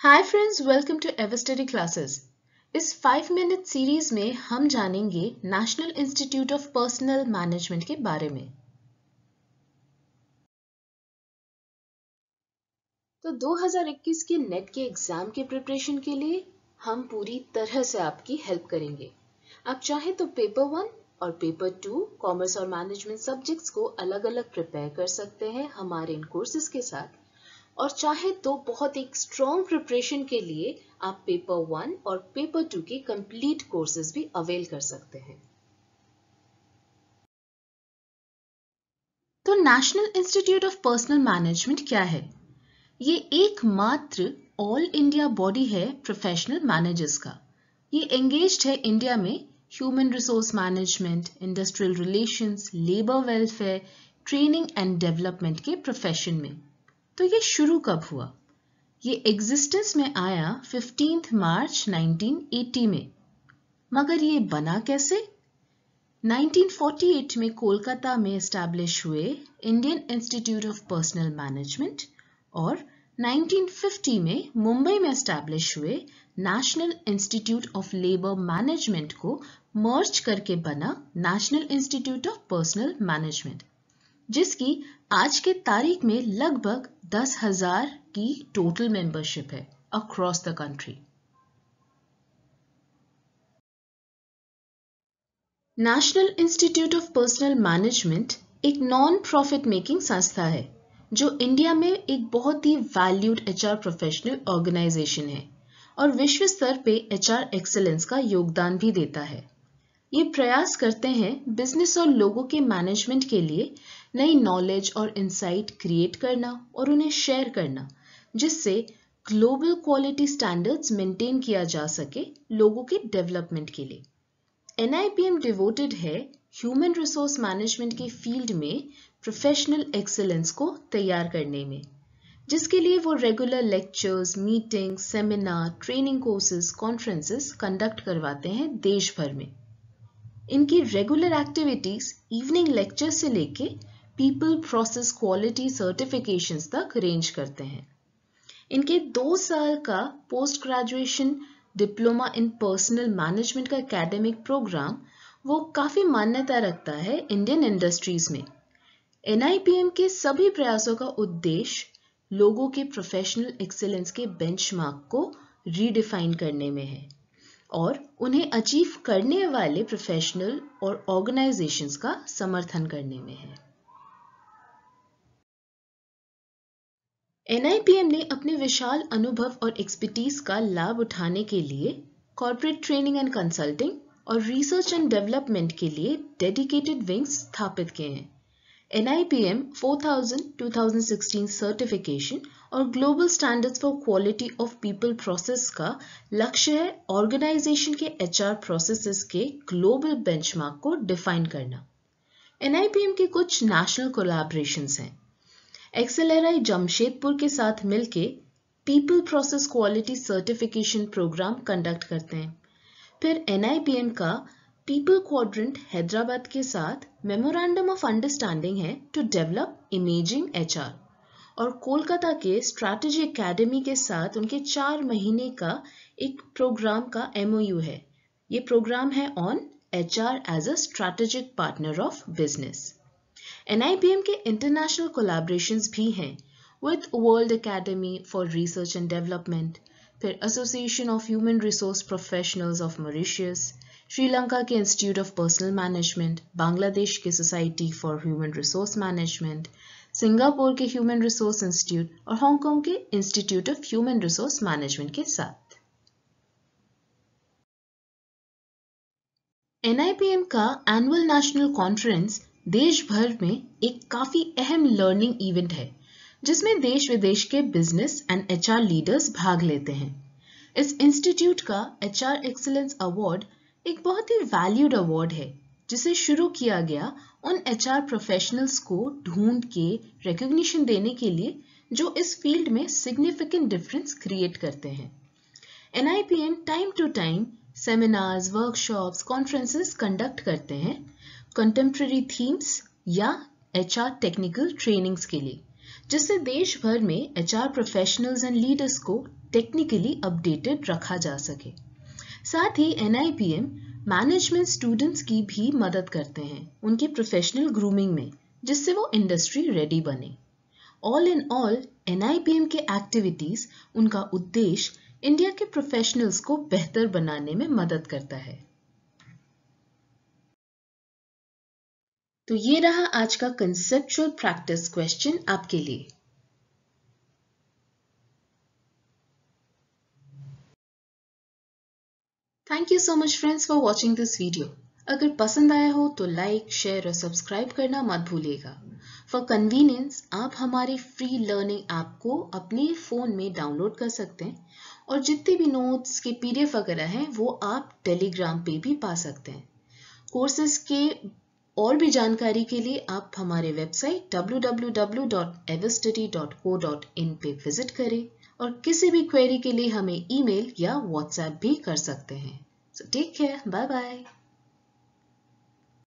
Hi friends welcome to Ever Study classes इस five minute series में हम जानेंगे national institute of personal management के बारे में। तो 2021 के नेट के एग्ज़ाम के प्रिपरेशन के लिए हम पूरी तरह से आपकी हेल्प करेंगे। आप चाहें तो पेपर वन और पेपर टू कॉमर्स और मैनेजमेंट सब्जेक्ट्स को अलग अलग प्रिपेयर कर सकते हैं हमारे इन कोर्सेज के साथ। और चाहे तो बहुत एक स्ट्रॉन्ग प्रिपरेशन के लिए आप पेपर वन और पेपर टू के कंप्लीट कोर्सेज भी अवेल कर सकते हैं। तो national institute of personal management क्या है? ये एकमात्र ऑल इंडिया बॉडी है प्रोफेशनल मैनेजर्स का। ये एंगेज है इंडिया में human resource management industrial relations labour welfare training and development के प्रोफेशन में। तो ये शुरू कब हुआ? ये एग्जिस्टेंस में आया फिफ्टींथ मार्च 1980 में। मगर ये बना कैसे? 1948 में कोलकाता में एस्टैब्लिश हुए Indian institute of personal management और 1950 में मुंबई में एस्टैब्लिश हुए national institute of labour management को मर्ज करके बना national institute of personal management जिसकी आज के तारीख में लगभग दस हज़ार की टोटल मेंबरशिप है across the country national institute of personal management एक नॉन प्रॉफिट मेकिंग संस्था है, जो इंडिया में एक बहुत ही वैल्यूड एचआर प्रोफेशनल ऑर्गेनाइजेशन है और विश्व स्तर पे एचआर एक्सेलेंस का योगदान भी देता है। ये प्रयास करते हैं बिज़नेस और लोगों के मैनेजमेंट के लिए नई नॉलेज और इंसाइट क्रिएट करना और उन्हें शेयर करना, जिससे ग्लोबल क्वालिटी स्टैंडर्ड्स मेंटेन किया जा सके लोगों के डेवलपमेंट के लिए। एनआईपीएम डिवोटेड है ह्यूमन रिसोर्स मैनेजमेंट के फ़ील्ड में प्रोफेशनल एक्सेलेंस को तैयार करने में, जिसके लिए वो regular lectures meeting seminar training courses conferences conduct करवाते हैं देश भर में। इनकी रेगुलर एक्टिविटीज़ इवनिंग लेक्चर से लेके पीपल प्रोसेस क्वालिटी सर्टिफिकेशंस तक रेंज करते हैं। इनके दो साल का post graduation diploma in personal management का एकेडमिक प्रोग्राम वो काफ़ी मान्यता रखता है इंडियन इंडस्ट्रीज़ में। एनआईपीएम के सभी प्रयासों का उद्देश्य लोगों के प्रोफेशनल एक्सेलेंस के बेंचमार्क को रीडिफाइन करने में है और उन्हें अचीव करने वाले प्रोफेशनल और ऑर्गेनाइजेशंस का समर्थन करने में है। एनआईपीएम ने अपने विशाल अनुभव और एक्सपर्टीज का लाभ उठाने के लिए कॉर्पोरेट ट्रेनिंग एंड कंसल्टिंग और रिसर्च एंड डेवलपमेंट के लिए डेडिकेटेड विंग्स स्थापित किए हैं। एनआईपीएम 4000 2016 सर्टिफिकेशन और global standards for quality of people process का लक्ष्य है ऑर्गेनाइजेशन के एचआर प्रोसेसेस के ग्लोबल बेंचमार्क को डिफाइन करना। एनआईपीएम के कुछ नेशनल कोलैबोरेशंस हैं। एक्सेलराई जमशेदपुर के साथ मिलके people process quality certification programme conduct करते हैं। फिर एनआईपीएम का पीपल क्वाड्रेंट हैदराबाद के साथ मेमोरेंडम ऑफ़ अंडरस्टैंडिंग है टू डेवलप इमेजिंग एचआर और कोलकाता के स्ट्रैटेजी एकेडमी के साथ उनके चार महीने का एक प्रोग्राम का एमओयू है। ये प्रोग्राम है on HR as a strategic partner of business NIPM के इंटरनेशनल कोलैबोरेशंस भी हैं with world academy for research and development फिर association of human resource professionals of Mauritius Sri Lanka के institute of personal management Bangladesh के society for human resource management Singapore के human resource institute और Hong Kong के institute of human resource management के साथ। NIPM का annual national conference देश भर में एक काफ़ी अहम लर्निंग इवेंट है, जिसमें देश विदेश के बिज़नेस एंड एचआर लीडर्स भाग लेते हैं। इस इंस्टीट्यूट का एचआर एक्सीलेंस अवार्ड एक बहुत ही वैल्यूड अवार्ड है, जिसे शुरू किया गया उन एचआर प्रोफेशनल्स को ढूंढ के रिकॉग्निशन देने के लिए, जो इस फ़ील्ड में सिग्निफिकेंट डिफरेंस क्रिएट करते हैं। NIPM time to time seminars workshops conferences conduct करते हैं कंटेम्प्रेरी थीम्स या एचआर टेक्निकल ट्रेनिंग्स के लिए, जिससे देश भर में एचआर प्रोफेशनल्स एंड लीडर्स को टेक्निकली अपडेटेड रखा जा सके। साथ ही एनआईपीएम मैनेजमेंट स्टूडेंट्स की भी मदद करते हैं उनके प्रोफेशनल ग्रूमिंग में, जिससे वो इंडस्ट्री रेडी बने। ऑल इन ऑल एनआईपीएम के एक्टिविटीज़ उनका उद्देश्य इंडिया के प्रोफेशनल्स को बेहतर बनाने में मदद करता है। तो ये रहा आज का कंसेप्चुअल प्रैक्टिस क्वेश्चन आपके लिए। Thank you so much friends for watching this video अगर पसंद आया हो तो लाइक शेयर और सब्सक्राइब करना मत भूलिएगा। फॉर कन्वीनियंस आप हमारे फ्री लर्निंग ऐप को अपने फ़ोन में डाउनलोड कर सकते हैं और जितने भी नोट्स के पीडीएफ वगैरह हैं, वो आप टेलीग्राम पे भी पा सकते हैं। कोर्सेज के और भी जानकारी के लिए आप हमारे वेबसाइट www.everstudy.co.in पे विज़िट करें और किसी भी क्वेरी के लिए हमें ईमेल या व्हाट्सएप भी कर सकते हैं। Take care bye bye